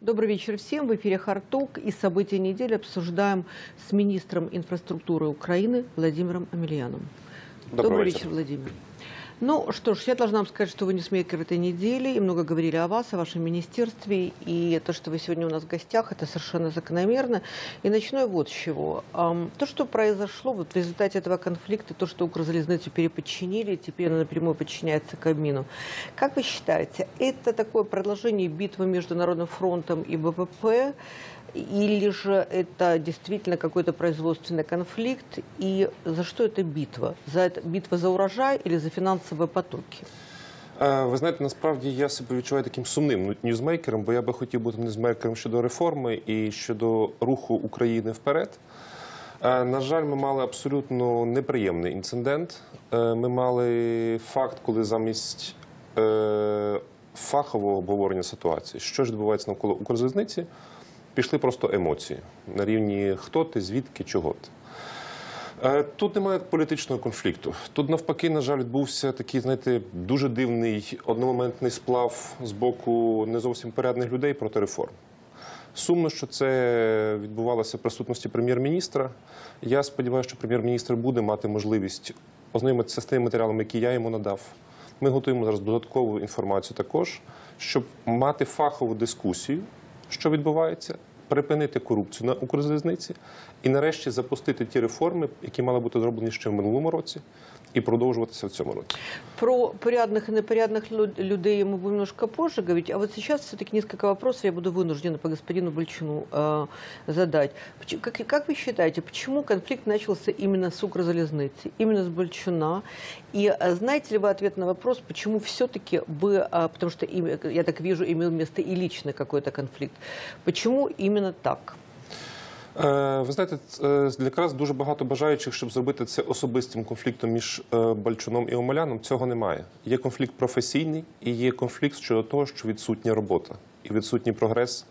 Добрый вечер всем. В эфире «Харток» и события недели обсуждаем с министром инфраструктуры Украины Владимиром Амельяном. Доброго вечер, вечера. Владимир. Ну что ж, я должна вам сказать, что вы ньюсмейкер этой недели, и много говорили о вас, о вашем министерстве, и то, что вы сегодня у нас в гостях, это совершенно закономерно. И начну я вот с чего. То, что произошло вот в результате этого конфликта, то, что Укрзалезницу переподчинили, теперь она напрямую подчиняется Кабмину. Как вы считаете, это такое продолжение битвы между Народным фронтом и БПП, или же это действительно какой-то производственный конфликт? И за что эта битва? За это битва за урожай или за финансовые потоки? Е, Ви знаєте, насправді я себе відчуваю таким сумним ну, ньюзмейкером, бо я би хотів бути ньюзмейкером щодо реформи і щодо руху України вперед. Е, На жаль, ми мали абсолютно неприємний інцидент. Е, Ми мали факт, коли замість е, фахового обговорення ситуації, що ж відбувається навколо Укрзалізниці, пішли просто емоції на рівні хто ти, звідки, чого ти. Е, Тут немає політичного конфлікту. Тут навпаки, на жаль, відбувся такий, знаєте, дуже дивний одномоментний сплав з боку не зовсім порядних людей проти реформ. Сумно, що це відбувалося в присутності прем'єр-міністра. Я сподіваюся, що прем'єр-міністр буде мати можливість ознайомитися з тими матеріалами, які я йому надав. Ми готуємо зараз додаткову інформацію також, щоб мати фахову дискусію, що відбувається, припинити корупцію на Укрзалізниці і нарешті запустити ті реформи, які мали бути зроблені ще в минулому році, і продовжуватися в цьому році. Про порядных и непорядных лю- людей мы будем немножко позже говорить, а вот сейчас все-таки несколько вопросов я буду вынуждена по господину Бальчину э, задать. Поч- Как, как вы считаете, почему конфликт начался именно с Укрзалезницы, именно с Бальчуна? И э, знаете ли вы ответ на вопрос, почему все-таки вы, а, потому что, им- я так вижу, имел место и личный какой-то конфликт, почему именно так? Е, Ви знаєте, е, якраз дуже багато бажаючих, щоб зробити це особистим конфліктом між е, Бальчуном і Омеляном. Цього немає. Є конфлікт професійний і є конфлікт щодо того, що відсутня робота і відсутній прогрес.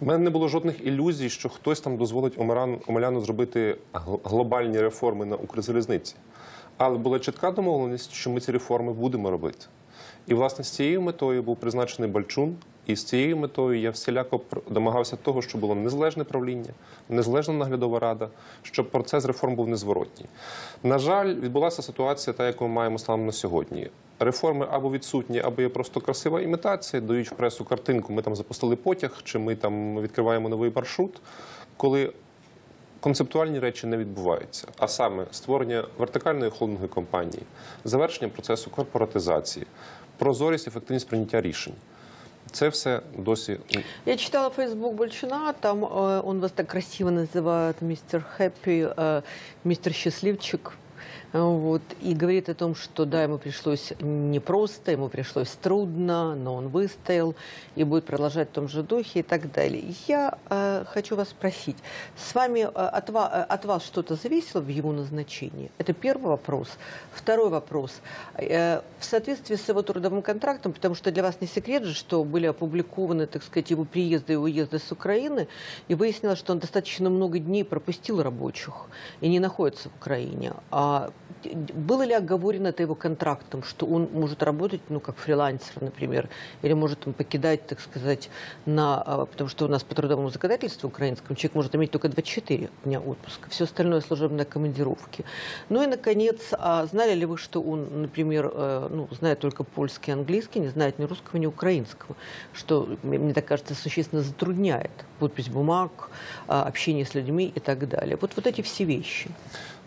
У мене не було жодних ілюзій, що хтось там дозволить Омеляну зробити глобальні реформи на Укрзалізниці. Але була чітка домовленість, що ми ці реформи будемо робити. І, власне, з цією метою був призначений Бальчун. І з цією метою я всіляко домагався того, щоб було незалежне правління, незалежна наглядова рада, щоб процес реформ був незворотній. На жаль, відбулася ситуація, та яку ми маємо станом на сьогодні. Реформи або відсутні, або є просто красива імітація, дають в пресу картинку. Ми там запустили потяг, чи ми там відкриваємо новий маршрут, коли концептуальні речі не відбуваються, а саме створення вертикальної холдингової компанії, завершення процесу корпоратизації, прозорість, ефективність прийняття рішень. Це все досі Я читала Facebook Бальчуна, там э, он вас так красиво называет мистер Хэппи, э, мистер Счастливчик. Э, Вот, и говорит о том, что да, ему пришлось непросто, ему пришлось трудно, но он выстоял и будет продолжать в том же духе и так далее. Я э, хочу вас спросить, с вами э, от, ва- э, от вас что-то зависело в его назначении? Это первый вопрос. Второй вопрос. Э, в соответствии с его трудовым контрактом, потому что для вас не секрет же, что были опубликованы, так сказать, его приезды и уезды с Украины, и выяснилось, что он достаточно много дней пропустил рабочих и не находится в Украине. А было ли оговорено это его контрактом, что он может работать, ну, как фрилансер, например, или может он покидать, так сказать, на... а, Потому что у нас по трудовому законодательству украинскому человек может иметь только 24 дня отпуска, все остальное служебные командировки. Ну и, наконец, а знали ли вы, что он, например, э, ну, знает только польский и английский, не знает ни русского, ни украинского, что, мне мне так кажется, существенно затрудняет подпись бумаг, а, общение с людьми и так далее. Вот, вот эти все вещи.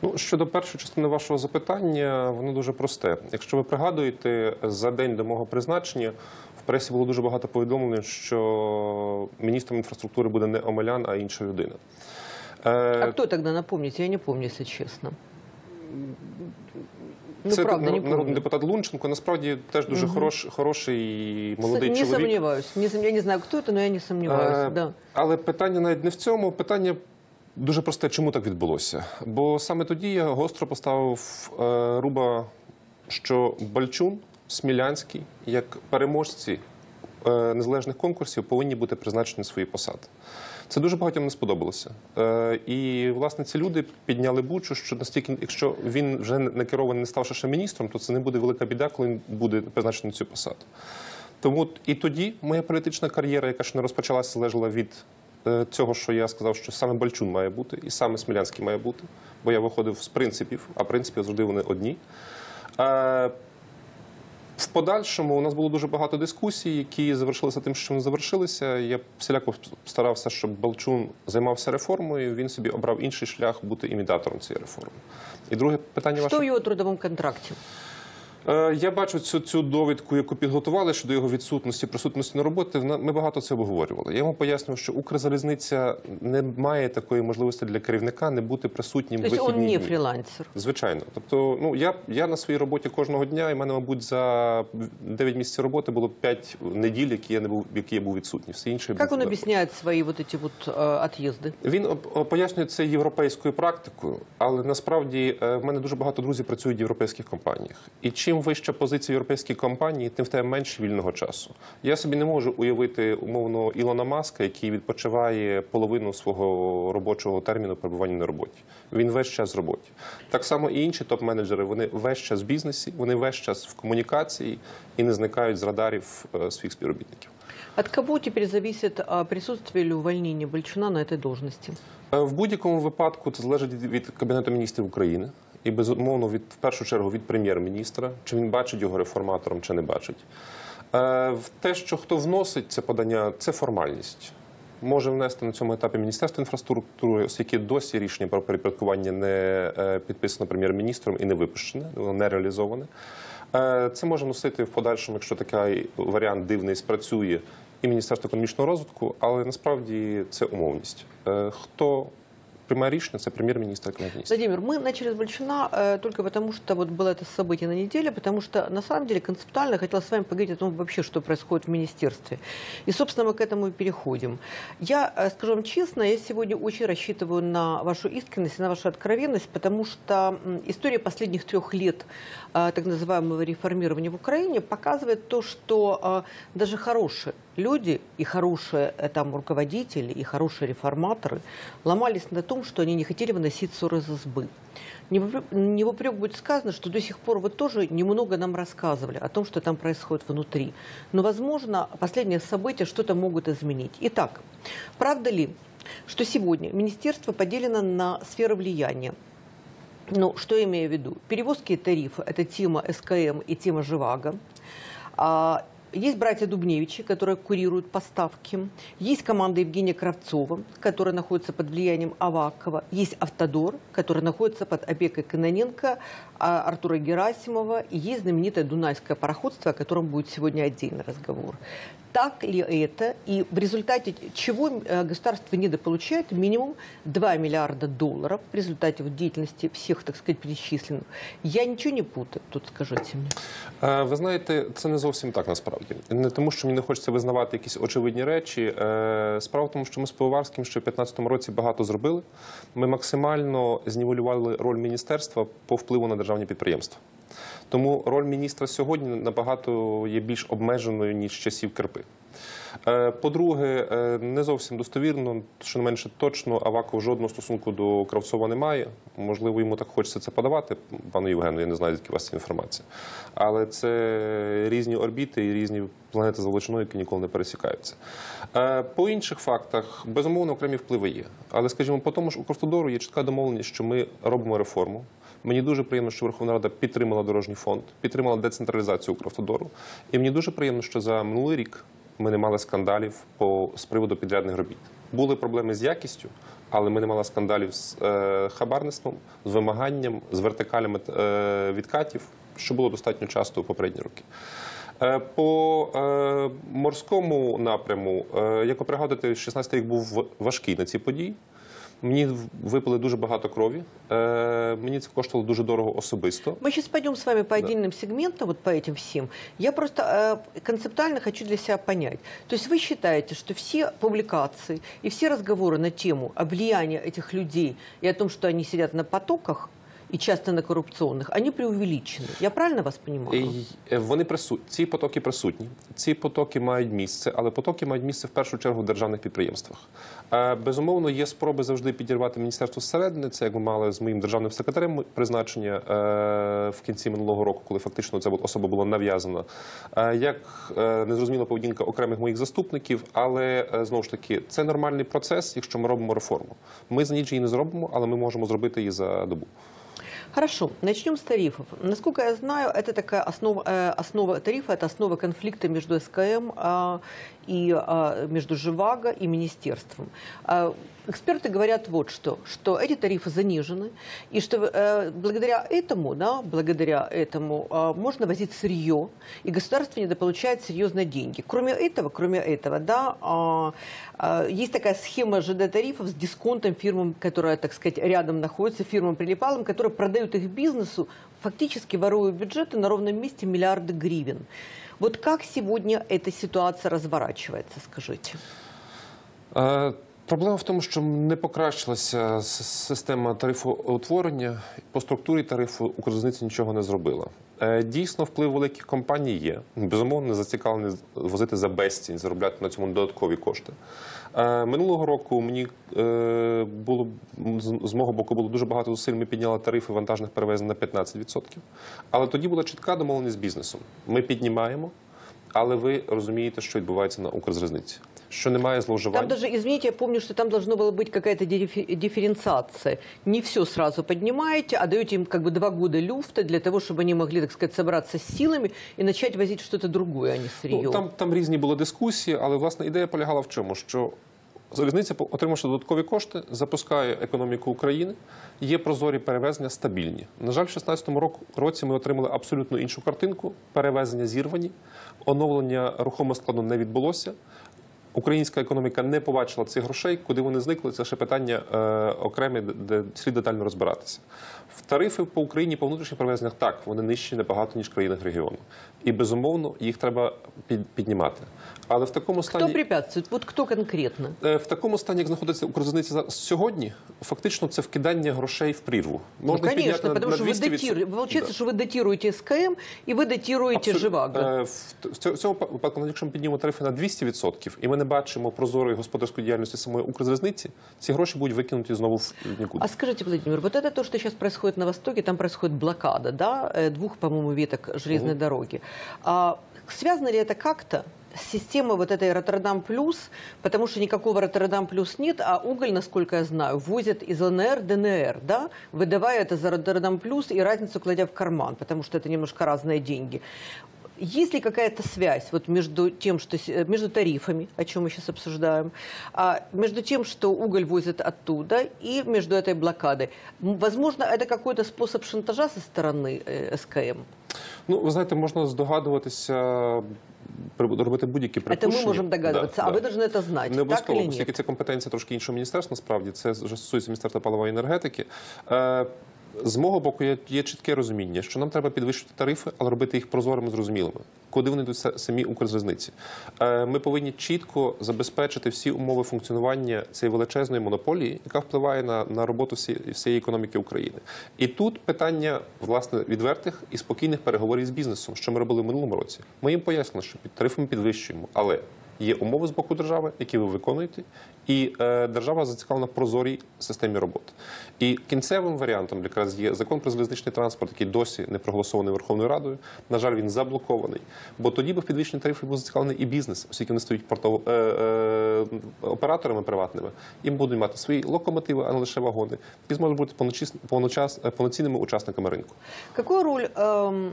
Ну, щодо першої частини вашого запитання, воно дуже просте. Якщо ви пригадуєте, за день до мого призначення в пресі було дуже багато повідомлень, що міністром інфраструктури буде не Омелян, а інша людина. А Е, кто тогда напомните? Я не помню, если честно. Ну, Це правда, народний депутат Лунченко. Насправді теж дуже хорош, хороший і молодий не чоловік. Не сом- Я не знаю, кто это, но я не сомневаюсь. Е, да. Але питання навіть не в цьому. Питання дуже просте, чому так відбулося. Бо саме тоді я гостро поставив е, руба, що Бальчун, Смілянський, як переможці е, незалежних конкурсів, повинні бути призначені на свої посади. Це дуже багатьом не сподобалося. Е, і, власне, ці люди підняли бучу, що настільки, якщо він вже не керований, не ставши ще міністром, то це не буде велика біда, коли він буде призначений на цю посаду. Тому і тоді моя політична кар'єра, яка ще не розпочалася, залежала від цього, що я сказав, що саме Бальчун має бути, і саме Смілянський має бути, бо я виходив з принципів, а принципів завжди вони одні. Е, в подальшому у нас було дуже багато дискусій, які завершилися тим, що вони завершилися. Я всіляко старався, щоб Балчун займався реформою. Він собі обрав інший шлях бути імітатором цієї реформи. І друге питання в ваше. его трудовом контракте? Е, Я бачу цю, цю довідку, яку підготували щодо його відсутності, присутності на роботі. Вона- Ми багато це обговорювали. Я йому пояснював, що Укрзалізниця не має такої можливості для керівника не бути присутнім То есть он вихідні не дні. фрилансер. Звичайно, тобто, ну я, я на своїй роботі кожного дня, і в мене, мабуть, за 9 місяців роботи було 5 неділь, які я не був, які я був відсутній. Все інше Как був- он объясняет свои вот эти вот э, отъезды? Він об- о, пояснює це європейською практикою, але насправді е, в мене дуже багато друзів працюють в європейських компаніях. І чим вища позиція європейській компанії, тим в тебе менше вільного часу. Я собі не можу уявити умовно Ілона Маска, який відпочиває половину свого робочого терміну перебування на роботі. Він весь час в роботі. Так само і інші топ-менеджери. Вони весь час в бізнесі, вони весь час в комунікації і не зникають з радарів е, своїх співробітників. От кого теперь зависит присутствие или увольнение Бальчуна на этой должности? Е, В будь-якому випадку це залежить від Кабінету міністрів України і безумовно від в першу чергу від прем'єр-міністра, чи він бачить його реформатором, чи не бачить. Е, Те, що хто вносить це подання, це формальність. Може внести на цьому етапі Міністерство інфраструктури, оскільки досі рішення про перепорядкування не е, підписано прем'єр-міністром і не випущене, не реалізоване. Е, Це може носити в подальшому, якщо такий варіант дивний спрацює, і Міністерство економічного розвитку, але насправді це умовність. Е, Хто приймає рішення, це прем'єр-міністр економічний. Владимир, мы начали с Большина э, только потому, что вот было это событие на неделе, потому что на самом деле концептуально я хотела с вами поговорить о том вообще, что происходит в министерстве. И, собственно, мы к этому и переходим. Я э, скажу вам честно, я сегодня очень рассчитываю на вашу искренность и на вашу откровенность, потому что м, история последних трех лет э, так называемого реформирования в Украине показывает то, что э, даже хорошие люди и хорошие э, там руководители и хорошие реформаторы ломались на том, что они не хотели выносить ссоры из избы. Не в будет сказано, что до сих пор вы тоже немного нам рассказывали о том, что там происходит внутри. Но, возможно, последние события что-то могут изменить. Итак, правда ли, что сегодня министерство поделено на сферы влияния? Ну, что я имею в виду? Перевозки и тарифы – это тема СКМ и тема Живаго. А, Есть братья Дубневичи, которые курируют поставки. Есть команда Евгения Кравцова, которая находится под влиянием Авакова. Есть Автодор, который находится под опекой Кононенко, а, Артура Герасимова. И есть знаменитое Дунайское пароходство, о котором будет сегодня отдельный разговор. Так ли это? И в результате чего э, государство недополучает минимум 2 миллиарда долларов в результате вот деятельности всех, так сказать, перечисленных. Я ничего не путаю, тут скажите мне. Е, Ви знаєте, це не зовсім так насправді. Не тому, що мені не хочеться визнавати якісь очевидні речі. Е, Справа в тому, що ми з Пивоварським ще в 2015 році багато зробили. Ми максимально знівелювали роль міністерства по впливу на державні підприємства. Тому роль міністра сьогодні набагато є більш обмеженою ніж часів Кирпи. Е, По-друге, е, не зовсім достовірно, що не менше точно, Аваков жодного стосунку до Кравцова не має. Можливо, йому так хочеться це подавати, пану Євгену, я не знаю, звідки у вас ця інформація. Але це різні орбіти і різні планети за величиною, які ніколи не пересікаються. Е, По інших фактах, безумовно, окремі впливи є. Але, скажімо, по тому ж у Укртодору є чітка домовленість, що ми робимо реформу. Мені дуже приємно, що Верховна Рада підтримала дорожній фонд, підтримала децентралізацію Укравтодору. І мені дуже приємно, що за минулий рік ми не мали скандалів з приводу підрядних робіт. Були проблеми з якістю, але ми не мали скандалів з е, хабарництвом, з вимаганням, з вертикалями е, відкатів, що було достатньо часто у попередні роки. Е, По морському напряму, як ви пригадуєте, 16-й рік був важкий на ці події. Мені випили дуже багато крові. Е, мені це коштувало дуже дорого особисто. Мы сейчас пойдем с вами по отдельным сегментам, вот по этим всем. Я просто э, концептуально хочу для себя понять. То есть вы считаете, что все публикации и все разговоры на тему о влиянии этих людей и о том, что они сидят на потоках, и часто на коррупционных, они преувеличены. Я правильно вас понимаю? Е, Вони присутні. Ці потоки присутні. Ці потоки мають місце, але потоки мають місце в першу чергу в державних підприємствах. Е, Безумовно, є спроби завжди підірвати міністерство зсередини. Це як ми мали з моїм державним секретарем призначення е, в кінці минулого року, коли фактично ця особа була нав'язана. Як незрозуміла поведінка окремих моїх заступників, але знову ж таки це нормальний процес, якщо ми робимо реформу. Ми за ніч її не зробимо, але ми можемо зробити її за добу. Хорошо, начнем с тарифов. Насколько я знаю, это такая основа, э, основа тарифа, это основа конфликта между СКМ а, и а, между Живаго и министерством. А, Эксперты говорят вот что, что эти тарифы занижены, и что э, благодаря этому, да, благодаря этому э, можно возить сырье, и государство недополучает серьезные деньги. Кроме этого, кроме этого, да, а, а, есть такая схема ЖД-тарифов с дисконтом фирмам, которая, так сказать, рядом находится, фирмам прилипалым, которые продают их бизнесу, фактически воруя бюджеты на ровном месте миллиарды гривен. Вот как сегодня эта ситуация разворачивается, скажите? Е, Проблема в тому, що не покращилася система тарифоутворення. По структурі тарифу Укрзалізниця нічого не зробила. Е, Дійсно, вплив великих компаній є. Безумовно, зацікавлені возити за безцінь, заробляти на цьому додаткові кошти. Е, Минулого року мені е, було з- мого боку було дуже багато зусиль. Ми підняли тарифи вантажних перевезень на 15%. Але тоді була чітка домовленість з бізнесом. Ми піднімаємо, але ви розумієте, що відбувається на Укрзалізниці Що немає зловживань. Там даже, извините, я помню, что там должно было быть какая-то диффи- дифференциация. Не все сразу поднимаете, а даете им как бы два года люфта для того, чтобы они могли, так сказать, собраться с силами и начать возить что-то другое, а не сырье. Ну, там, там різні були дискусії, але власне ідея полягала в чому? Що залізниця, по- отримавши додаткові кошти, запускає економіку України. Є прозорі перевезення стабільні. На жаль, в 2016 року- році ми отримали абсолютно іншу картинку. Перевезення зірвані, оновлення рухомого складу не відбулося. Українська економіка не побачила цих грошей, куди вони зникли. Це ще питання е, окреме, де- де слід детально розбиратися. В тарифи по Україні по внутрішніх перевезеннях так вони нижчі набагато ніж в країнах регіону, і безумовно їх треба під, піднімати. Але в такому Кто стані препятствует? Вот кто конкретно? Е, В такому стані, як знаходиться Укрзалізниця зараз сьогодні, фактично це вкидання грошей в прірву. Ну, конечно, підняти на- потому на что вы 200%. датируете. Получается, Да. что вы датируете СКМ и вы датируете Абсолютно. Живаго. Е, В в цьому- в цьому випадку, навіть якщо ми піднімемо тарифи на 200%, і ми не бачимо прозорої господарської діяльності самої Укрзалізниці, ці гроші будуть викинуті знову в нікуди. А скажите, Владимир, вот это то, что сейчас происходит на Востоке, там происходит блокада, да, э, двух, по-моему, веток железной дороги. А связано ли это как-то с системой вот этой Роттердам Плюс, потому что никакого Роттердам Плюс нет, а уголь, насколько я знаю, возят из ЛНР, ДНР, да, выдавая это за Роттердам Плюс и разницу кладя в карман, потому что это немножко разные деньги. Есть ли какая-то связь вот между тем, что с- э, между тарифами, о чем мы сейчас обсуждаем, а, между тем, что уголь возят оттуда, и между этой блокадой? М, Возможно, это какой-то способ шантажа со стороны э, СКМ. Ну, ви знаєте, можна здогадуватися, при- робити будь-які Это припущення. мы можем догадываться, Да, а да. вы должны это знать, Не так обов'язково, или оскільки нет? це компетенція трошки іншого міністерства, насправді це вже стосується міністерства палива і енергетики. з мого боку є, є чітке розуміння, що нам треба підвищити тарифи, але робити їх прозорими, зрозумілими. Куди вони йдуть самі Укрзалізниці? Е, Ми повинні чітко забезпечити всі умови функціонування цієї величезної монополії, яка впливає на, на роботу всі, всієї економіки України. І тут питання власне відвертих і спокійних переговорів з бізнесом, що ми робили в минулому році. Ми їм пояснили, що під тарифи ми підвищуємо, але є умови з боку держави, які ви виконуєте, і е, держава зацікавлена прозорій системі роботи. І кінцевим варіантом якраз є закон про залізничний транспорт, який досі не проголосований Верховною Радою. На жаль, він заблокований. Бо тоді би в підвищенні тарифів був зацікавлений і бізнес, оскільки вони стають портов... е, е, операторами приватними. Їм будуть мати свої локомотиви, а не лише вагони, і зможуть бути повночас... е, повноцінними учасниками ринку. Какую роль эм,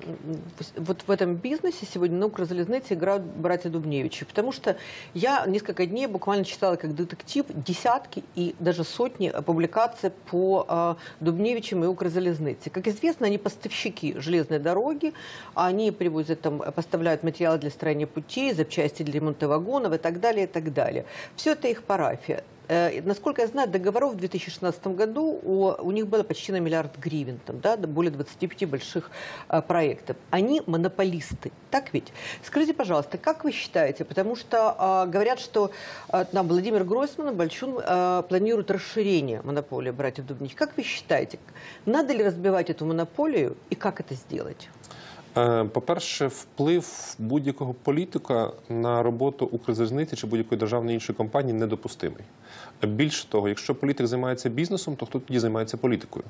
вот в этом бизнесе сегодня на Укрзалезнице играют братья Дубневичи? Потому что я несколько дней буквально читала как детектив десятки и даже сотни публикаций по э, Дубневичам и Укрзалезнице. Как известно, они поставщики железной дороги, они привозят там, поставляют материалы для строения путей, запчасти для ремонта вагонов и так далее, и так далее. Все это их парафия. Э, Насколько я знаю, договоров в 2016 году у, у них было почти на миллиард гривен, там, да, более 25 больших э, проектов. Они монополисты, так ведь? Скажите, пожалуйста, как вы считаете, потому что э, говорят, что э, там Владимир Гройсман и Большун э, планируют расширение монополии братьев Дубнич. Как вы считаете, надо ли разбивать эту монополию и как это сделать? Е, По-перше, вплив будь-якого політика на роботу Укрзалізниці чи будь-якої державної іншої компанії недопустимий. Більше того, якщо політик займається бізнесом, то хто тоді займається політикою?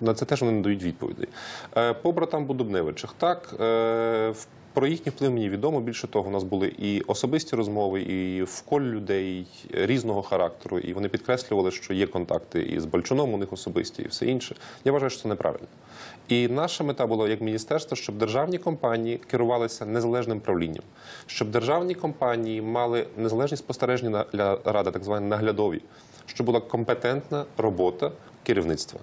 На це теж вони не дають відповідей. Е, По братам Будубневичах, так, е, про їхній вплив мені відомо. Більше того, у нас були і особисті розмови, і в колі людей різного характеру, і вони підкреслювали, що є контакти і з Бальчуном у них особисті, і все інше. Я вважаю, що це неправильно. І наша мета була як міністерство, щоб державні компанії керувалися незалежним правлінням, щоб державні компанії мали незалежні спостережні на- ради, так звані наглядові, щоб була компетентна робота керівництва.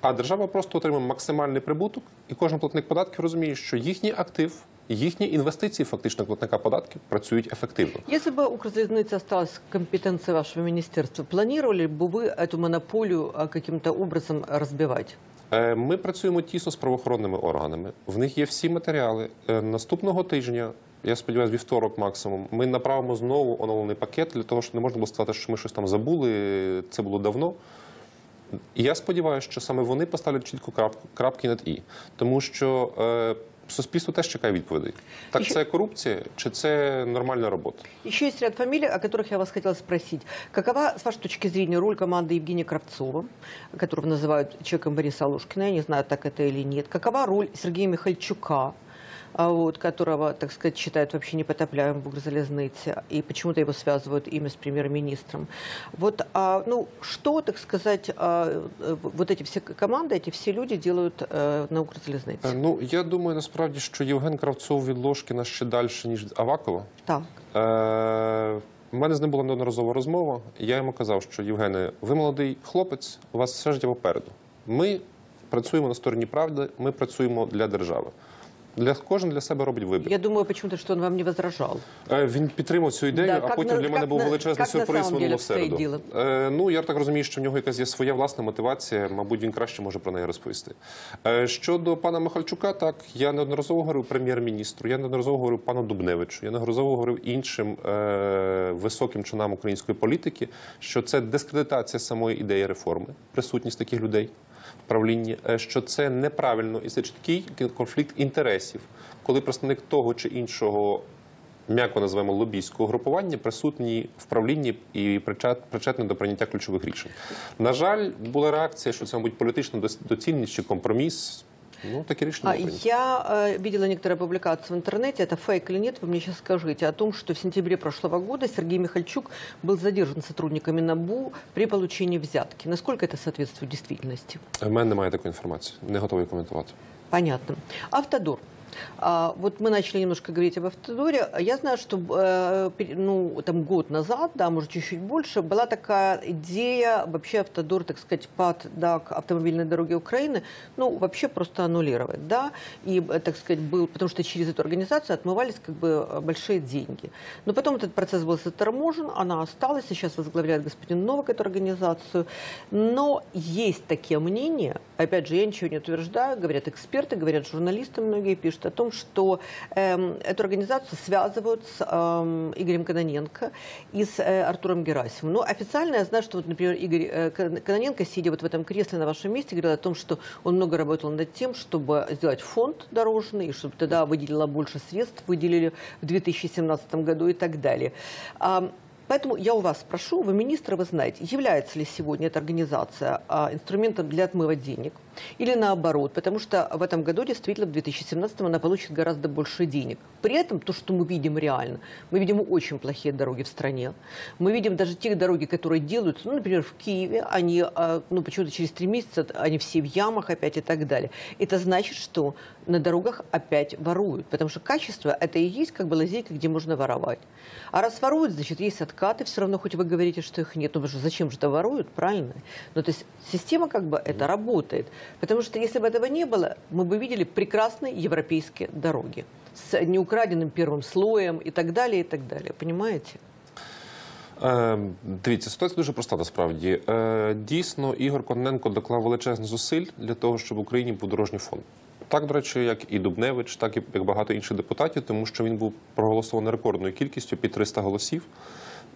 А держава просто отримує максимальний прибуток, і кожен платник податків розуміє, що їхній актив, їхні інвестиції, фактично платника податків, працюють ефективно. Если бы Укрзалезница осталась в компетенции вашего министерства, планировали бы вы эту монополию а, каким-то образом разбивать? Е, Ми працюємо тісно з правоохоронними органами. В них є всі матеріали. Е, Наступного тижня, я сподіваюся, вівторок максимум, ми направимо знову оновлений пакет для того, щоб не можна було сказати, що ми щось там забули. Це було давно. Я сподіваюся, що саме вони поставлять чітку крапку, крапки над і, тому що е, суспільство теж чекає відповідей. Так, І ще- це корупція чи це нормальна робота? Еще есть ряд фамилий, о которых я вас хотела спросить. Какова, с вашей точки зрения, роль команды Евгения Кравцова, которого называют человеком Бориса Алушкина, я не знаю, так это или нет. Какова роль Сергея Михальчука, а, вот, которого, так сказать, считают вообще непотопляемым в Укрзалезнице, и почему-то его связывают имя с премьер-министром. Вот, а, ну, что, так сказать, а, э, вот эти все команды, эти все люди делают э, на Укрзалезнице? Е, Ну я думаю, насправді, що Євген Кравцов від Ложкіна ще далі, ніж від Авакова. Так. Е, У мене з ним була неодноразова розмова. Я йому казав, що Євгене, ви молодий хлопець, у вас все життя попереду. Ми працюємо на стороні правди, ми працюємо для держави. Для кожен для себе робить вибір. Я думаю почему-то, что он вам не возражал. Е, Він підтримав цю ідею, Да, а потім на- для мене був величезний сюрприз обстоїть середу. Е, Ну я так розумію, що в нього якась є своя власна мотивація. Мабуть, він краще може про неї розповісти. Е, Щодо пана Михальчука, так я неодноразово говорив прем'єр-міністру, я неодноразово говорив пану Дубневичу, я неодноразово говорив іншим е, високим чинам української політики, що це дискредитація самої ідеї реформи, присутність таких людей правлінні, е, що це неправильно і це чіткий конфлікт інтересів, коли представник того чи іншого м'яко називаємо лобійського групування, присутні в правлінні і причет- причетні до прийняття ключових рішень. На жаль, була реакція, що це, мабуть, політична доцільність чи компроміс. Ну, таке рішення А, було прийнято. Я э, видела некоторые публикации в интернете, это фейк или нет, вы мне сейчас скажите, о том, что в сентябре прошлого года Сергей Михальчук был задержан сотрудниками НАБУ при получении взятки. Насколько это соответствует действительности? У мене немає такої інформації, не готовий коментувати. Понятно. Автодор. А, вот мы начали немножко говорить об автодоре. Я знаю, что э, ну, там год назад, да, может, чуть-чуть больше, была такая идея вообще автодор, так сказать, под да, к автомобильной дороге Украины, ну, вообще просто аннулировать, да, и, э, так сказать, был, потому что через эту организацию отмывались как бы э, большие деньги. Но потом этот процесс был заторможен, она осталась, сейчас возглавляет господин Новак эту организацию. Но есть такие мнения, опять же, я ничего не утверждаю, говорят эксперты, говорят журналисты, многие пишут о том, что эм, эту организацию связывают с эм, Игорем Каноненко и с э, Артуром Герасимовым. Но официально я знаю, что, вот, например, Игорь э, Кан- Каноненко, сидя вот в этом кресле на вашем месте, говорил о том, что он много работал над тем, чтобы сделать фонд дорожный, и чтобы тогда выделила больше средств, выделили в 2017 году и так далее. Поэтому я у вас спрошу, вы министр, вы знаете, является ли сегодня эта организация а, инструментом для отмыва денег или наоборот, потому что в этом году действительно в 2017 она получит гораздо больше денег. При этом то, что мы видим реально, мы видим очень плохие дороги в стране, мы видим даже те дороги, которые делаются, ну, например, в Киеве, они, а, ну, почему-то через три месяца они все в ямах опять и так далее. Это значит, что на дорогах опять воруют, потому что качество это и есть как бы лазейка, где можно воровать. А раз воруют, значит, есть откаты, все равно хоть вы говорите, что их нет, ну потому что зачем же это воруют, правильно? Ну то есть система как бы это работает, потому что если бы этого не было, мы бы видели прекрасные европейские дороги с неукраденным первым слоем и так далее, и так далее, понимаете? Е, дивіться, ситуація дуже проста насправді. Е, дійсно, Ігор Кононенко доклав величезних зусиль для того, щоб в Україні був дорожній фонд. Так, до речі, як і Дубневич, так і як багато інших депутатів, тому що він був проголосований рекордною кількістю під 300 голосів.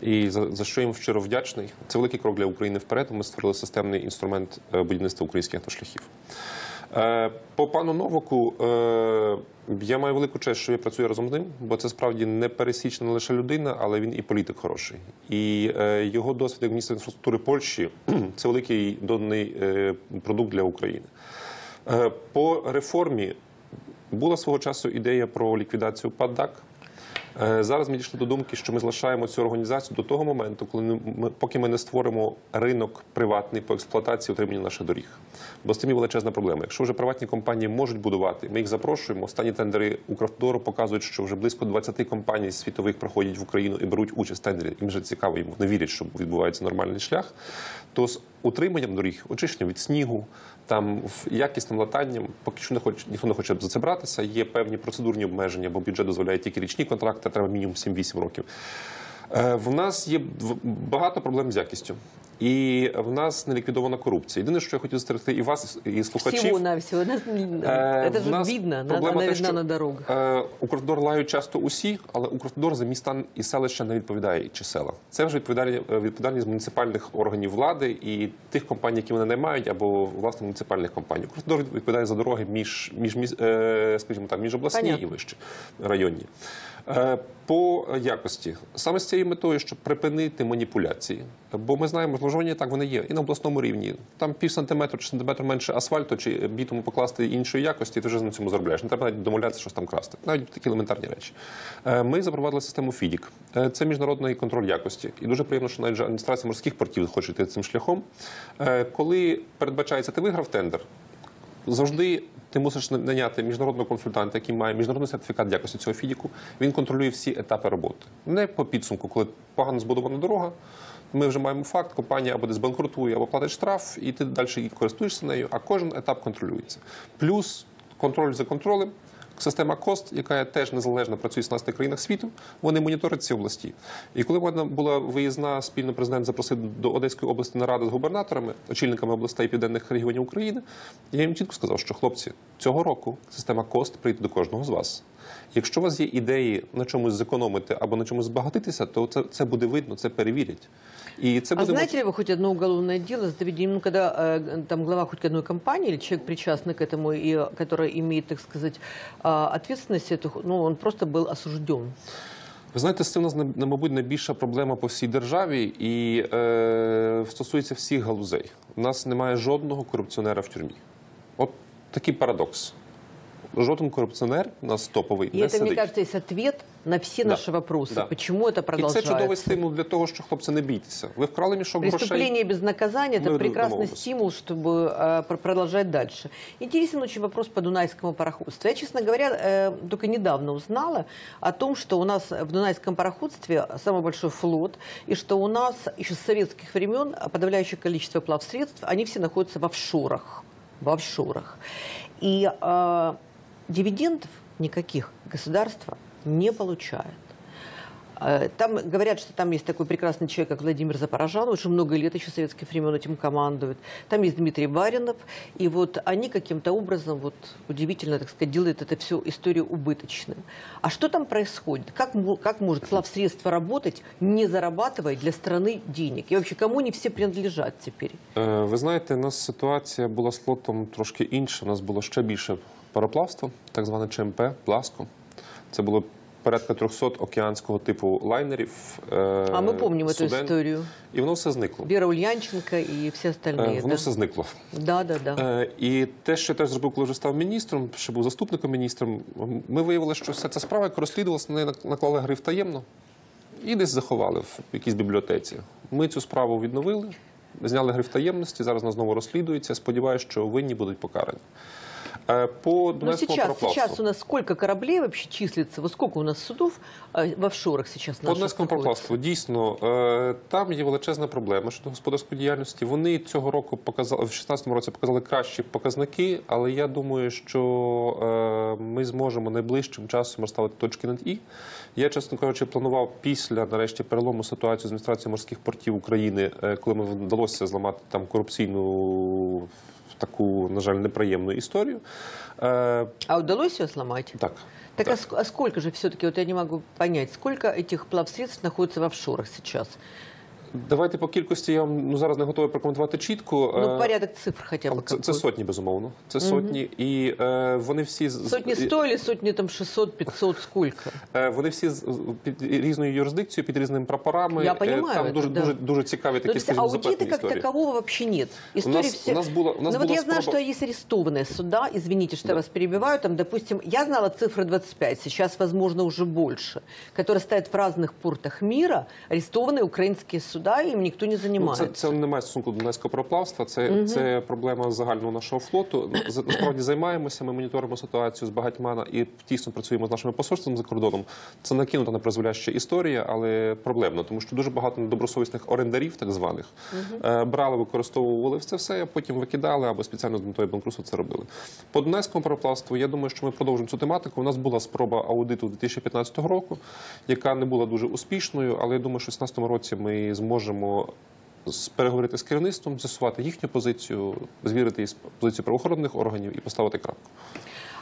І за, за що їм щиро вдячний. Це великий крок для України вперед. Ми створили системний інструмент е, будівництва українських автошляхів. Е, По пану Новаку е, я маю велику честь, що я працюю разом з ним, бо це справді не пересічна не лише людина, але він і політик хороший. І його досвід як міністра інфраструктури Польщі це великий доданий продукт для України. По реформі була свого часу ідея про ліквідацію ПАДДАК. Е, Зараз ми дійшли до думки, що ми залишаємо цю організацію до того моменту, коли ми, поки ми не створимо ринок приватний по експлуатації утримання наших доріг. Бо з цим є величезна проблема. Якщо вже приватні компанії можуть будувати, ми їх запрошуємо. Останні тендери Укравтодору показують, що вже близько 20 компаній світових приходять в Україну і беруть участь в тендері. Їм вже цікаво, їм не вірять, що відбувається нормальний шлях. То з утриманням доріг, очищенням від снігу, там в якісним латанням, поки що не хоче ніхто не хоче за це братися. Є певні процедурні обмеження, бо бюджет дозволяє тільки річні контракти, треба мінімум 7-8 років. Е, В нас є багато проблем з якістю. І в нас не ліквідована корупція. Єдине, що я хотів застерегти і вас, і слухачів. Всего-навсего. Нас- Е, Это в же нас видно, проблема те, що, на дорогах. Е, Укравтодор лають часто усі, але Укравтодор за міста і селища не відповідає чи села. Це вже е, відповідальність муніципальних органів влади і тих компаній, які вони наймають, або власне муніципальних компаній. Укравтодор відповідає за дороги між, між е, скажімо так, між обласні Понятно. і вищі районні. Е, По якості саме з цією метою, щоб припинити маніпуляції, бо ми знаємо, зловживання так вони є і на обласному рівні. Там пів сантиметра чи сантиметр менше асфальту чи бітуму покласти іншої якості, ти вже на цьому заробляєш. Не треба навіть домовлятися, щось там красти. Навіть такі елементарні речі. Е, Ми запровадили систему ФІДІК. Е, Це міжнародний контроль якості. І дуже приємно, що навіть адміністрація морських портів хоче йти цим шляхом. Коли передбачається, ти виграв тендер, завжди ти мусиш наняти міжнародного консультанта, який має міжнародний сертифікат якості цього фідіку. Він контролює всі етапи роботи. Не по підсумку, коли погано збудована дорога. Ми вже маємо факт, компанія або десь банкрутує, або платить штраф, і ти далі користуєшся нею, а кожен етап контролюється. Плюс контроль за контролем. Система КОСТ, яка теж незалежно працює в 17 країнах світу, вони моніторять ці області. І коли в мене була виїзна спільно президент запросив до Одеської області нарада з губернаторами, очільниками областей південних регіонів України, я їм чітко сказав, що хлопці, цього року система КОСТ прийде до кожного з вас. Якщо у вас є ідеї на чомусь зекономити або на чомусь збагатитися, то це буде видно, це перевірять. І це А буде знаете ли вы хоть одно уголовное дело с доведением, ну, когда э, там глава хоть одной компании или человек причастный к этому, и э, который имеет, так сказать, а, ответственность, эту, ну, он просто был осужден? Ви знаєте, з цим у нас на- мабуть найбільша проблема по всій державі і е, стосується всіх галузей. У нас немає жодного корупціонера в тюрмі. От такий парадокс. Жоден корупціонер у нас топовий И не это, сидить. мне кажется, есть ответ на все Да. наши вопросы. Да. Почему это І це продолжается? чудовий стимул для того, що хлопці не бійтеся. Ви вкрали мішок грошей. Преступление без наказания – это Мы прекрасный домовились. стимул, чтобы э, пр- продолжать дальше. Интересен очень вопрос по Дунайскому пароходству. Я, честно говоря, э, только недавно узнала о том, что у нас в Дунайском пароходстве самый большой флот, и что у нас еще с советских времен подавляющее количество плавсредств, они все находятся в офшорах. В офшорах. И э, дивидендов никаких государство не получает. Э, Там говорят, что там есть такой прекрасный человек, как Владимир Запорожан, очень много лет еще советских времен этим командует. Там есть Дмитрий Баринов, и вот они каким-то образом, вот удивительно, так сказать, делают это всю историю убыточным. А что там происходит? Как, мо- как может плавсредство работать, не зарабатывая для страны денег? И вообще, кому они все принадлежат теперь? Е, Ви знаєте, у нас ситуація була з флотом трошки інша. У нас було ще більше пароплавства, так зване ЧМП, Пласко. Це було порядка 300 океанського типу лайнерів. е, А мы помним эту суден. историю. І воно все зникло. Вера Ульянченко и все Е, остальные. Воно да? все зникло. да, да, да. Е, І те, що я теж зробив, коли вже став міністром, ще був заступником міністром, ми виявили, що вся ця справа, яка розслідувалася, на неї наклали гриф таємно і десь заховали в якійсь бібліотеці. Ми цю справу відновили, зняли гриф таємності, зараз вона знову розслідується. Сподіваюся, що винні будуть покарані. Е, По Но сейчас, пароплавству. сейчас у нас сколько кораблей вообще числится? Вот сколько у нас судов э, в офшорах сейчас По Донецькому находится? пароплавству дійсно е, там є величезна проблема щодо господарської діяльності. Вони цього року показали в 2016 році показали кращі показники, але я думаю, що е, ми зможемо найближчим часом розставити точки над і. Я, чесно кажучи, планував після нарешті перелому ситуацію з адміністрацією морських портів України, е, коли ми вдалося зламати там корупційну таку, на жаль, неприємну історію. Е, А удалось ее сломать? так. Так, так. А, а сколько же все-таки, вот я не могу понять, сколько этих плавсредств находится в офшорах сейчас? Давайте по кількості я вам ну, зараз не готовий прокоментувати чітко. Ну, Е, порядок цифр хотя бы Це, це какой. сотні, безумовно. Це сотні, і е, вони всі з- Сотни з- сто или сотни там 600, 500, сколько? е, вони всі з- під різною юрисдикцією, під різними прапорами. Я Е, понимаю Там это, дуже да. дуже дуже цікаві Ну, такі то есть скажімо, аудита запитані как історії. такового вообще нет. У История нас, все... у нас була у нас ну вот була я знаю, спроба... что есть арестованные суда, извините, что я вас перебиваю, там, допустим, я знала цифры 25, сейчас, возможно, уже больше, которые стоят в разных портах мира, арестованные украинские суда, и им никто не Ну, це, це не має стосунку до Донецького пароплавства, це, це проблема загального нашого флоту. Насправді займаємося, ми моніторимо ситуацію з багатьма і тісно працюємо з нашими посольствами за кордоном. Це накинута на призволяща історія, але проблемно, тому що дуже багато недобросовісних орендарів, так званих, е, брали, використовували це все, а потім викидали або спеціально з метою банкрутства це робили. По Донецькому пароплавству, я думаю, що ми продовжимо цю тематику. У нас була спроба аудиту 2015 року, яка не була дуже успішною, але я думаю, що в 2016 році ми зможемо з- переговорити з керівництвом, з'ясувати їхню позицію, звірити із позицію правоохоронних органів і поставити крапку.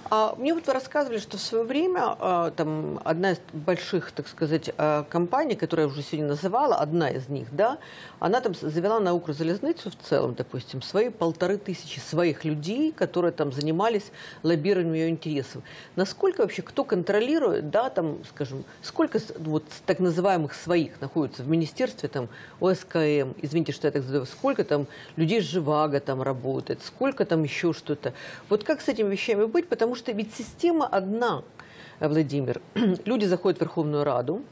А мне вот рассказывали, что в свое время а, там одна из больших, так сказать, а, компаний, которую я уже сегодня называла, одна из них, да, она там завела на Укрзалезницу в целом, допустим, свои полторы тысячи своих людей, которые там занимались лоббированием ее интересов. Насколько вообще, кто контролирует, да, там, скажем, сколько вот так называемых своих находится в министерстве, там, ОСКМ, извините, что я так задаю, сколько там людей с Живаго там работает, сколько там еще что-то. Вот как с этими вещами быть, потому что ведь система одна, э, Владимир. Люди заходят в Верховную Раду,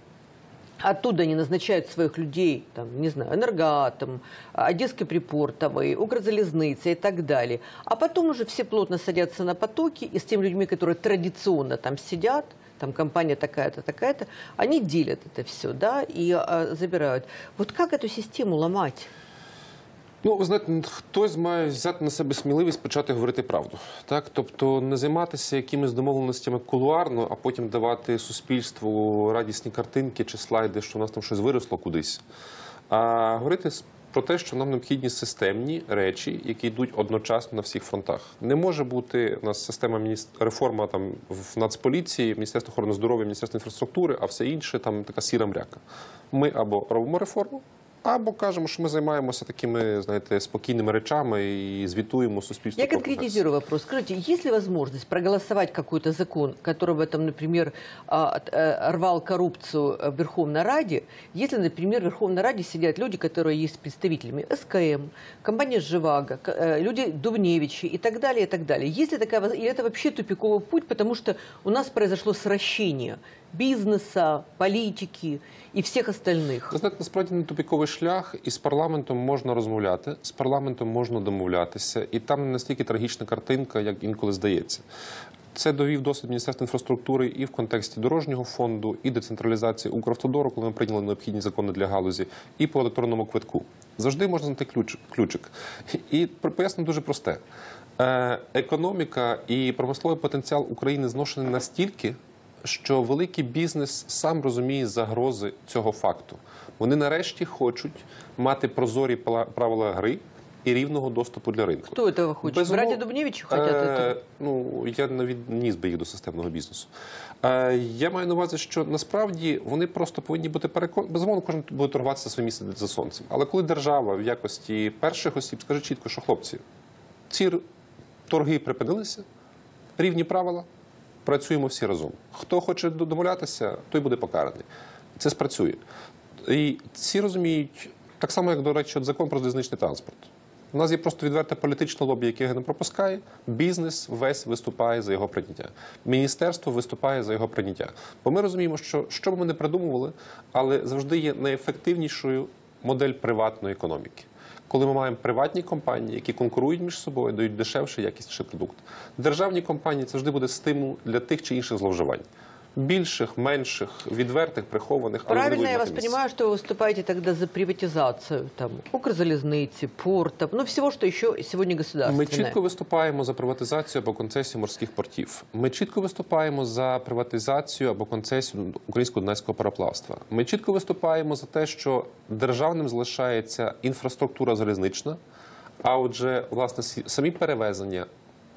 Оттуда они назначают своих людей, там, не знаю, Энергоатом, Одесский припортовый, Укрзалезница и так далее. А потом уже все плотно садятся на потоки, и с теми людьми, которые традиционно там сидят, там компания такая-то, такая-то, они делят это все, да, и а, забирают. Вот как эту систему ломать? Ну, ви знаєте, хтось має взяти на себе сміливість почати говорити правду. Так? Тобто не займатися якимись домовленостями кулуарно, а потім давати суспільству радісні картинки чи слайди, що у нас там щось виросло кудись. А говорити про те, що нам необхідні системні речі, які йдуть одночасно на всіх фронтах. Не може бути у нас система реформа там в Нацполіції, Міністерство охорони здоров'я, Міністерство інфраструктури, а все інше там така сіра мряка. Ми або робимо реформу, або кажемо, що ми займаємося такими, знаєте, спокійними речами і звітуємо суспільству. Я про прогрес. конкретизирую вопрос. Скажите, есть ли возможность проголосовать какой-то закон, который бы, там, например, а, от- э, рвал коррупцию э, в Верховной Раде, если, например, в Верховной Раде сидят люди, которые есть представителями СКМ, компания «Живаго», к- э, люди Дубневичи и так далее, и так далее. Есть ли такая воз- Или это вообще тупиковый путь, потому что у нас произошло сращение бизнеса, политики и всех остальных? Ви знаєте, насправді не тупіковий шлях, і з парламентом можна розмовляти, з парламентом можна домовлятися, і там не настільки трагічна картинка, як інколи здається. Це довів досвід Міністерства інфраструктури і в контексті дорожнього фонду, і децентралізації Укравтодору, коли ми прийняли необхідні закони для галузі, і по електронному квитку. Завжди можна знайти ключ, ключик. І поясню дуже просте: Е, економіка і промисловий потенціал України зношений настільки, що великий бізнес сам розуміє загрози цього факту. Вони нарешті хочуть мати прозорі правила гри і рівного доступу для ринку. Кто этого хочет? Безумов- Братья Дубневичи хотят Е. Ну я не відніс би їх до системного бізнесу. Е, я маю на увазі, що насправді вони просто повинні бути переконані. Безумовно, кожен буде торгуватися своє місце за сонцем. Але коли держава в якості перших осіб скаже чітко, що хлопці, ці торги припинилися, рівні правила, працюємо всі разом. Хто хоче домовлятися, той буде покараний. Це спрацює. І всі розуміють, так само, як, до речі, закон про залізничний транспорт. У нас є просто відверте політичне лобі, яке не пропускає. Бізнес весь виступає за його прийняття. Міністерство виступає за його прийняття. Бо ми розуміємо, що що б ми не придумували, але завжди є найефективнішою модель приватної економіки. Коли ми маємо приватні компанії, які конкурують між собою, дають дешевший, якісніший продукт. Державні компанії це завжди буде стимул для тих чи інших зловживань Більших, менших, відвертих, прихованих, але вони Правильно будуть я вас мати місце. понимаю, что вы выступаете тогда за приватизацию там, Укрзалезницы, портов, ну всего, что еще сегодня государственное. Ми чітко виступаємо за приватизацію або концесію морських портів. Ми чітко виступаємо за приватизацію або концесію українського донецького пароплавства. Ми чітко виступаємо за те, що державним залишається інфраструктура залізнична, а отже, власне, сі- самі перевезення,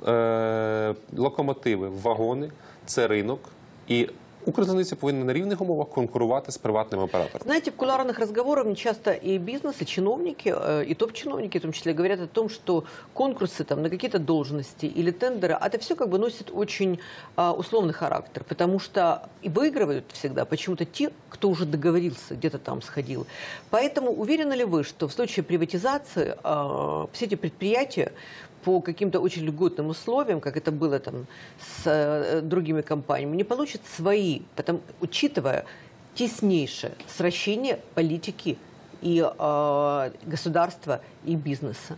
е- локомотиви, вагони це ринок і. Укрзалізниця повинна на рівних умовах конкурувати з приватними операторами. Знаете, в кулуарных разговорах мне часто и бизнес, и чиновники, э, и топ-чиновники в том числе говорят о том, что конкурсы там, на какие-то должности или тендеры, а это все как бы носит очень а, условный характер, потому что и выигрывают всегда почему-то те, кто уже договорился, где-то там сходил. Поэтому уверены ли вы, что в случае приватизации а, все эти предприятия по каким-то очень льготным условиям, как это было там с э, другими компаниями, не получат свои, потому, учитывая теснейшее сращение политики и э, государства и бизнеса.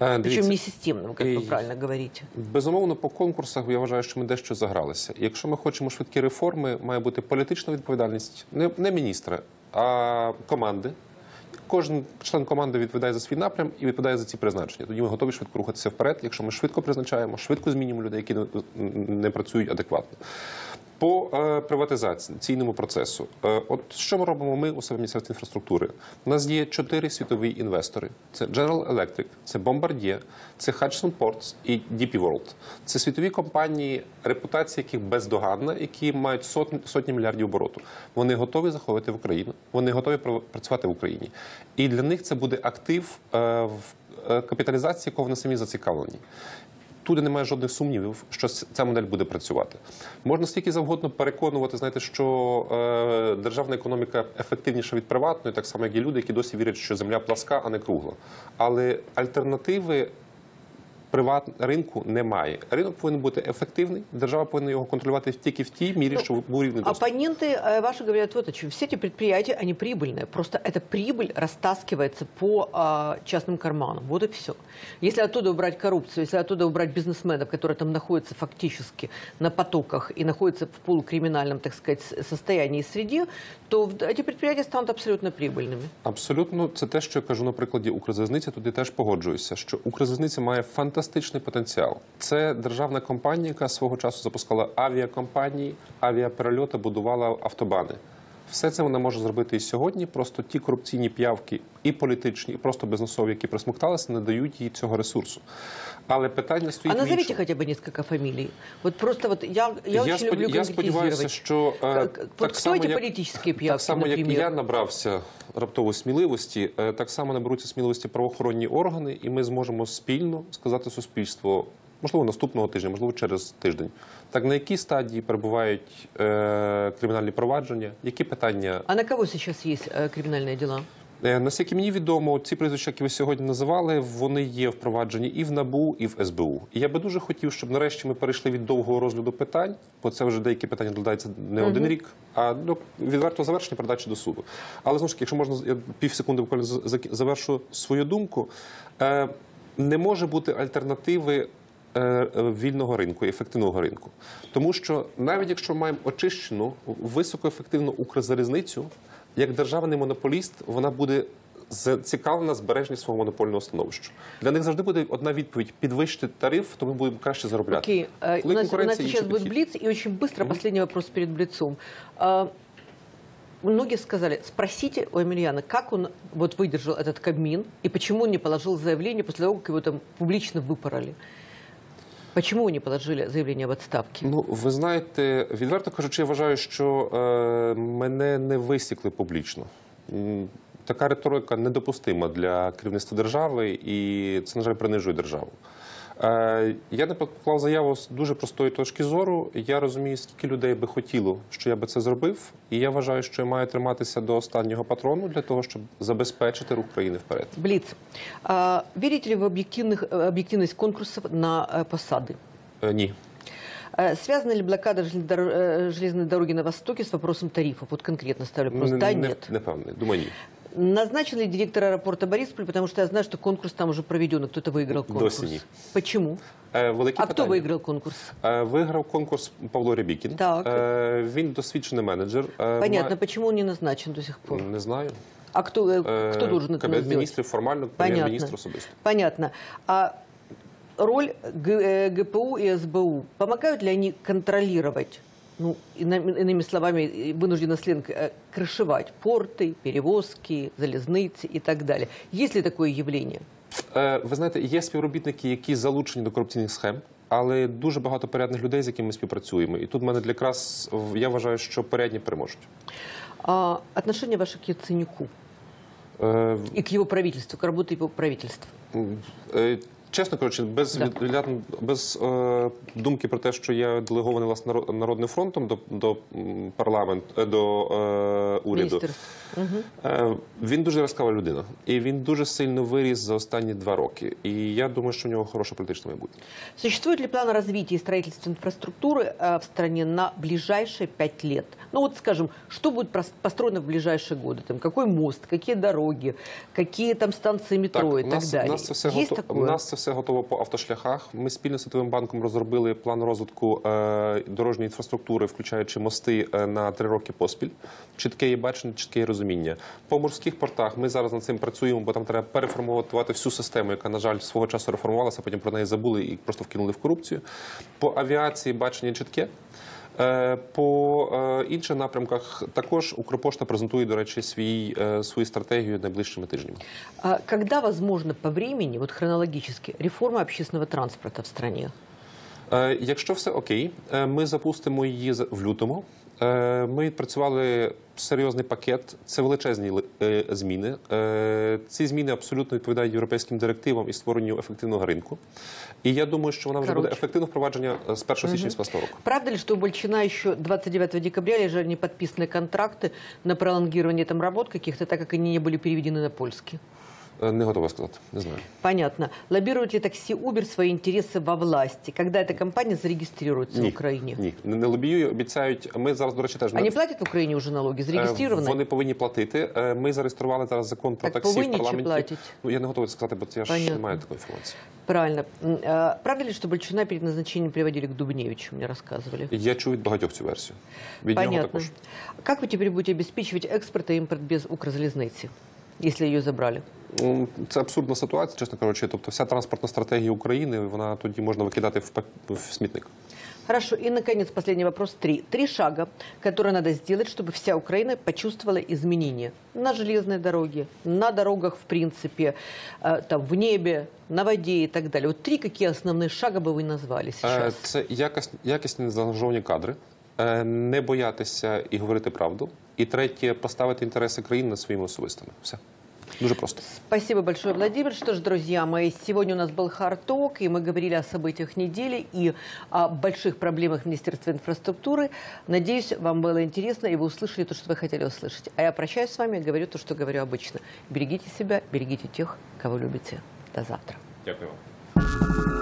Е, Причем дивіться, не системного, как вы и- правильно говорите. Безумовно, по конкурсах я вважаю, що ми дещо загралися. І Якщо ми хочемо швидкі реформи, має бути політична відповідальність не, не міністра, а команди. Кожен член команди відповідає за свій напрям і відповідає за ці призначення. Тоді ми готові швидко рухатися вперед. Якщо ми швидко призначаємо, швидко змінюємо людей, які не, не працюють адекватно. По е, приватизаційному процесу, е, от що ми робимо ми у себе Міністерстві інфраструктури? У нас є чотири світові інвестори: це General Electric, це Bombardier, це Hudson Ports і DP World. Це світові компанії, репутація яких бездоганна, які мають сотні, сотні мільярдів обороту. Вони готові заходити в Україну, вони готові пр- працювати в Україні. І для них це буде актив е, в капіталізації, якого вони самі зацікавлені. Туди немає жодних сумнівів, що ця модель буде працювати. Можна стільки завгодно переконувати, знаєте, що е, державна економіка ефективніша від приватної, так само як і люди, які досі вірять, що земля пласка, а не кругла. Але альтернативи приват ринку немає. Ринок повинен бути ефективний, держава повинна його контролювати тільки в тій мірі, що був рівний доступ. Оппоненты э, ваши говорят вот о чем. Все эти предприятия, они прибыльные. Просто эта прибыль растаскивается по а, частным карманам. Вот и все. Если оттуда убрать коррупцию, если оттуда убрать бизнесменов, которые там находятся фактически на потоках и находятся в полукриминальном, так сказать, с- состоянии и среде, то в- эти предприятия станут абсолютно прибыльными. Абсолютно, це те, що я кажу на прикладі Укрзалізниці. Туди теж погоджуюся, що Укрзалізниця має фантастичний потенціал. Це державна компанія, яка свого часу запускала авіакомпанії, авіаперельоти, будувала автобани. Все це вона може зробити і сьогодні. Просто ті корупційні п'явки, і політичні, і просто бізнесові, які присмокталися, не дають їй цього ресурсу. Але питання А стоїть в назовите іншому. хотя бы несколько фамилий. Вот просто вот я, я, очень спод- люблю я сподіваюся, що е, Как- так само, як, политические пиявки, так само, як я набрався раптової сміливості, е, так само наберуться сміливості правоохоронні органи, і ми зможемо спільно сказати суспільству, можливо, наступного тижня, можливо, через тиждень. Так на якій стадії перебувають е, кримінальні провадження, які питання А на кого сейчас есть э, криминальные дела? Е, Наскільки мені відомо, ці прізвища, які ви сьогодні називали, вони є впроваджені і в НАБУ, і в СБУ. І я би дуже хотів, щоб нарешті ми перейшли від довгого розгляду питань, бо це вже деякі питання розглядаються не один рік, а до відвертого завершення передачі до суду. Але знову ж таки, якщо можна я пів секунди буквально завершу свою думку. Е, Не може бути альтернативи е, е, вільного ринку, ефективного ринку. Тому що навіть якщо ми маємо очищену високоефективну Укрзалізницю, як державний монополіст, вона буде зацікавлена збереження свого монопольного становища. Для них завжди буде одна відповідь: підвищити тариф, то ми будемо краще заробляти. Окей, э, у Коли нас, у нас конкуренція, сейчас інший будет підхід. блиц, и очень быстро последний вопрос перед блицом. А, Многие сказали, спросите у Емельяна, как он вот выдержал этот Кабмин и почему он не положил заявление после того, как его там публично выпороли. Почему вы не положили заявление об отставке? Ну, ви знаєте, відверто кажучи, я вважаю, що е, мене не висікли публічно. Така риторика недопустима для керівництва держави, і це, на жаль, принижує державу. Е, я не поклав заяву з дуже простої точки зору. Я розумію, скільки людей би хотіло, що я би це зробив, і я вважаю, що я маю триматися до останнього патрону для того, щоб забезпечити рух країни вперед. Блиц. А, верите ли в объективных, э, объективность конкурсов на э, посады? Е, ні. Э, Связана ли блокада железной дор- э, железной дороги на Востоке с вопросом тарифов? Вот конкретно ставлю вопрос. Не- Да, не- нет. Непевне. Думаю, ні. Назначен ли директор аэропорта Борисполь, потому что я знаю, что конкурс там уже проведен, и кто-то выиграл конкурс. Досі ні. Почему? Е, Великі А кто питання. выиграл конкурс? Е, Виграв конкурс Павло Рябікін. Так. Е, Він досвідчений менеджер. Е, Понятно, ма- почему он не назначен до сих пор. Не знаю. А кто, э, Е, кто должен это Кабінет сделать? міністрів формально, Понятно. прем'єр-міністр особисто. Понятно. А роль Г- э, ГПУ и СБУ, помогают ли они контролировать, ну, ино- иными словами, э, вынужденно сленг, э, крышевать порты, перевозки, залезницы и так далее? Есть ли такое явление? Е, Ви знаєте, є співробітники, які залучені до корупційних схем, але дуже багато порядних людей, з якими ми співпрацюємо. І тут в мене для якраз в- я вважаю, що порядні переможуть. А отношение ваше к Яценюку Е, и к его правительству, к работе его правительства? м, е, Чесно кажучи, без Да. відглядно- без е, думки про те, що я делегований власне Наро- народним фронтом до, до м, парламенту до е, уряду. Министерство. Мгм. Е, Він дуже яскрава людина, і він дуже сильно виріс за останні два роки. І я думаю, що у нього хороше політичне майбутнє. Существует ли план развития и строительства инфраструктуры э, в стране на ближайшие пять лет? Ну вот, скажем, что будет прос- построено в ближайшие годы? Там, какой мост, какие дороги, какие там станции метро и у так нас, далее? у нас це все Есть готово. такое? У нас це Все готово по автошляхах. Ми спільно з Світовим банком розробили план розвитку е, дорожньої інфраструктури, включаючи мости е, на три роки поспіль. Чітке є бачення, чітке є розуміння. По морських портах ми зараз над цим працюємо, бо там треба переформувати всю систему, яка, на жаль, свого часу реформувалася, потім про неї забули і просто вкинули в корупцію. По авіації бачення чітке. Е, По е, інших напрямках також Укрпошта презентує, до речі, свій, е, свою стратегію найближчими тижнями. А когда возможно по времени, от хронологічно, реформа общественного транспорта в? Е, Якщо все окей, ми запустимо її в лютому. Е, Ми відпрацювали серйозний пакет. Це величезні ли- е, зміни. Е, Ці зміни абсолютно відповідають європейським директивам і створенню ефективного ринку. І я думаю, що вона вже буде Коротше. ефективно впровадження е, з 1 січня 2017 року. Правда ли, что у Больчина еще 29 декабря лежали неподписанные контракты на пролонгирование там работ каких-то, так как они не были переведены на польский? Е, Не готовий сказати, не знаю. Понятно. Лоббирует ли такси Uber свои интересы во власти, когда эта компания зарегистрируется в Украине? Ні, не не лобіюю, обіцяють. Ми зараз, до речі, теж Они платят в Украине уже налоги? Е, Зарегистрированы? Вони повинні платити. Е, Ми зареєстрували зараз закон про Так таксі повинні в чи парламенті. платять? Ну я не готовий це сказати, бо я ж Понятно. не маю такої інформації. Правильно. М, а Правда ли, что Больчина перед назначением приводили к Дубневичу, мне рассказывали? Я чув від багатьох цю версію. Від нього Понятно. також. Как вы теперь будете обеспечивать экспорт и импорт без Укрзалезницы, если ее забрали? Ну, Це абсурдна ситуація, чесно кажучи. Тобто, вся транспортна стратегія України вона тоді можна викидати в, пап- в смітник. Хорошо. И, наконец, последний вопрос. Три. Три шага, которые надо сделать, чтобы вся Украина почувствовала изменения на железной дороге, на дорогах, в принципе, э, там, в небе, на воде и так далее. Вот три какие основные шага бы вы назвали Е, сейчас? Це якісні, якісні заангажовані кадри, е, не боятися і говорити правду. І третє поставити інтереси країни над своїми особистими. Все дуже просто. Спасибо большое, Владимир. Что ж, друзья мои, сегодня у нас был Харток, и мы говорили о событиях недели и о больших проблемах Министерства инфраструктуры. Надеюсь, вам было интересно, и вы услышали то, что вы хотели услышать. А я прощаюсь с вами, говорю то, что говорю обычно. Берегите себя, берегите тех, кого любите. До завтра. Дякую вам.